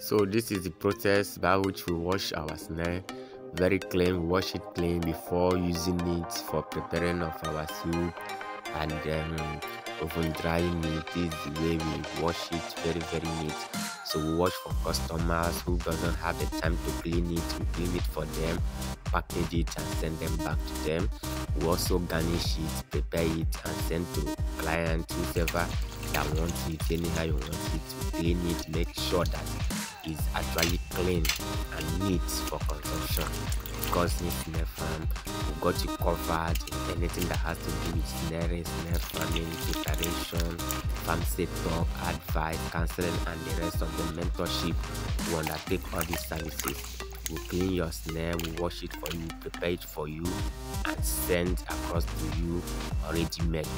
So this is the process by which we wash our snare very clean. Wash it clean before using it for preparing of our soup and um, even drying it. This the way we wash it very very neat. So we wash for customers who doesn't have the time to clean it. We clean it for them, package it and send them back to them. We also garnish it, prepare it and send to client whoever that wants it anyhow you want it. Clean it, make sure that is actually clean and neat for consumption because snare farm we got you covered in anything that has to do with snaring, snare farming, preparation, farm setup, advice, counseling and the rest of the mentorship. We undertake all these services. We clean your snare, we wash it for you, prepare it for you and send across to you already made.